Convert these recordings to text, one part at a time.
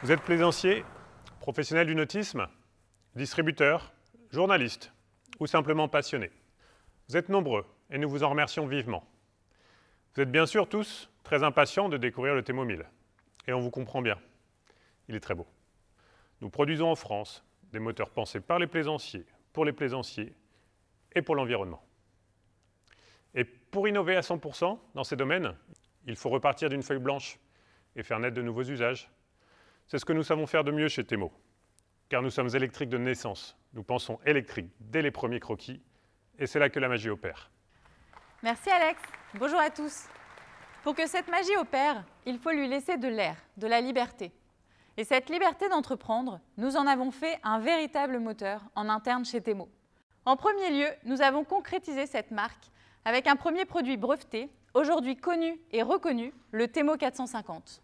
Vous êtes plaisancier, professionnel du nautisme, distributeur, journaliste ou simplement passionné. Vous êtes nombreux et nous vous en remercions vivement. Vous êtes bien sûr tous très impatients de découvrir le T-Mobile. Et on vous comprend bien. Il est très beau. Nous produisons en France des moteurs pensés par les plaisanciers, pour les plaisanciers et pour l'environnement. Et pour innover à 100% dans ces domaines, il faut repartir d'une feuille blanche et faire naître de nouveaux usages. C'est ce que nous savons faire de mieux chez Temo, car nous sommes électriques de naissance. Nous pensons électrique dès les premiers croquis, et c'est là que la magie opère. Merci Alex. Bonjour à tous. Pour que cette magie opère, il faut lui laisser de l'air, de la liberté. Et cette liberté d'entreprendre, nous en avons fait un véritable moteur en interne chez Temo. En premier lieu, nous avons concrétisé cette marque avec un premier produit breveté, aujourd'hui connu et reconnu, le Temo 450.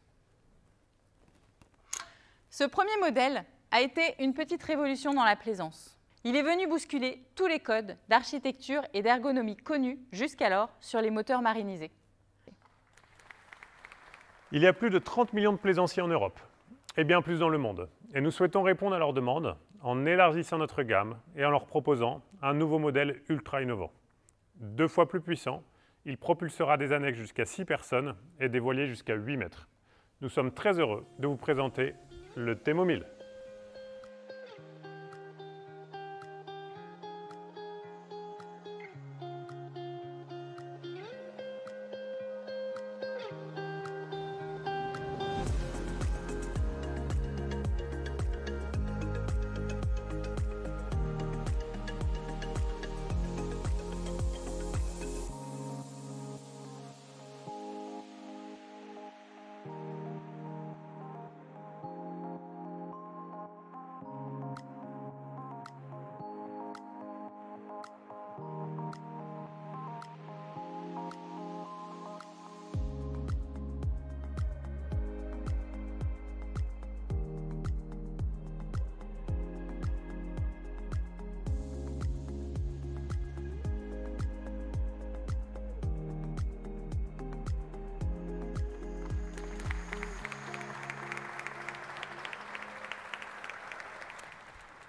Ce premier modèle a été une petite révolution dans la plaisance. Il est venu bousculer tous les codes d'architecture et d'ergonomie connus jusqu'alors sur les moteurs marinisés. Il y a plus de 30 millions de plaisanciers en Europe, et bien plus dans le monde. Et nous souhaitons répondre à leurs demandes en élargissant notre gamme et en leur proposant un nouveau modèle ultra innovant. Deux fois plus puissant, il propulsera des annexes jusqu'à 6 personnes et des voiliers jusqu'à 8 mètres. Nous sommes très heureux de vous présenter le 1000.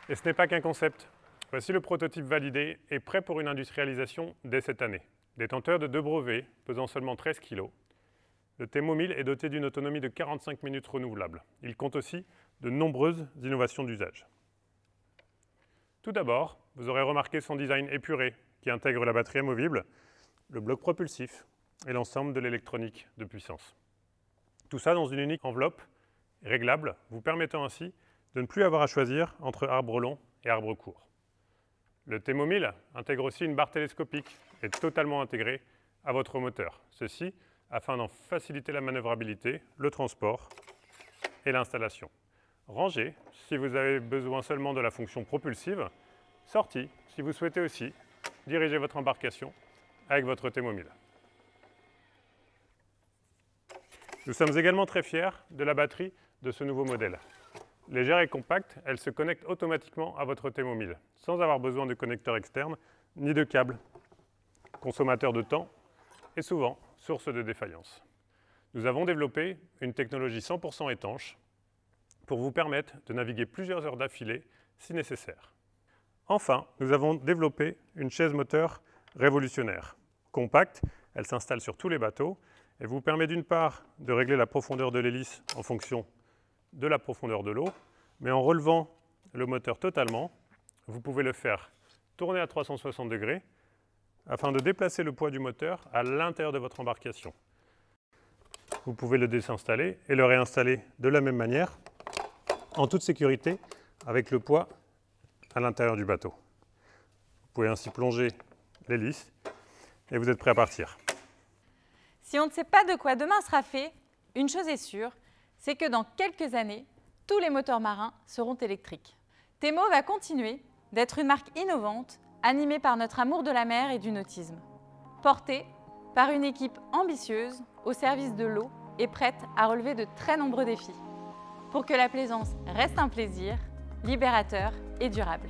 Et ce n'est pas qu'un concept. Voici le prototype validé et prêt pour une industrialisation dès cette année. Détenteur de deux brevets pesant seulement 13 kg, le Temo 1000 est doté d'une autonomie de 45 minutes renouvelable. Il compte aussi de nombreuses innovations d'usage. Tout d'abord, vous aurez remarqué son design épuré qui intègre la batterie amovible, le bloc propulsif et l'ensemble de l'électronique de puissance. Tout ça dans une unique enveloppe réglable, vous permettant ainsi de ne plus avoir à choisir entre arbre long et arbre court. Le 1000 intègre aussi une barre télescopique et totalement intégrée à votre moteur. Ceci afin d'en faciliter la manœuvrabilité, le transport et l'installation. Rangée si vous avez besoin seulement de la fonction propulsive. Sortie si vous souhaitez aussi diriger votre embarcation avec votre 1000. Nous sommes également très fiers de la batterie de ce nouveau modèle. Légère et compacte, elle se connecte automatiquement à votre 1000, sans avoir besoin de connecteur externe ni de câble. Consommateur de temps et souvent source de défaillance. Nous avons développé une technologie 100% étanche pour vous permettre de naviguer plusieurs heures d'affilée si nécessaire. Enfin, nous avons développé une chaise moteur révolutionnaire. Compacte, elle s'installe sur tous les bateaux et vous permet d'une part de régler la profondeur de l'hélice en fonction de la profondeur de l'eau, mais en relevant le moteur totalement, vous pouvez le faire tourner à 360 degrés afin de déplacer le poids du moteur à l'intérieur de votre embarcation. Vous pouvez le désinstaller et le réinstaller de la même manière, en toute sécurité, avec le poids à l'intérieur du bateau. Vous pouvez ainsi plonger l'hélice et vous êtes prêt à partir. Si on ne sait pas de quoi demain sera fait, une chose est sûre, c'est que dans quelques années, tous les moteurs marins seront électriques. Temo va continuer d'être une marque innovante, animée par notre amour de la mer et du nautisme. Portée par une équipe ambitieuse au service de l'eau et prête à relever de très nombreux défis pour que la plaisance reste un plaisir libérateur et durable.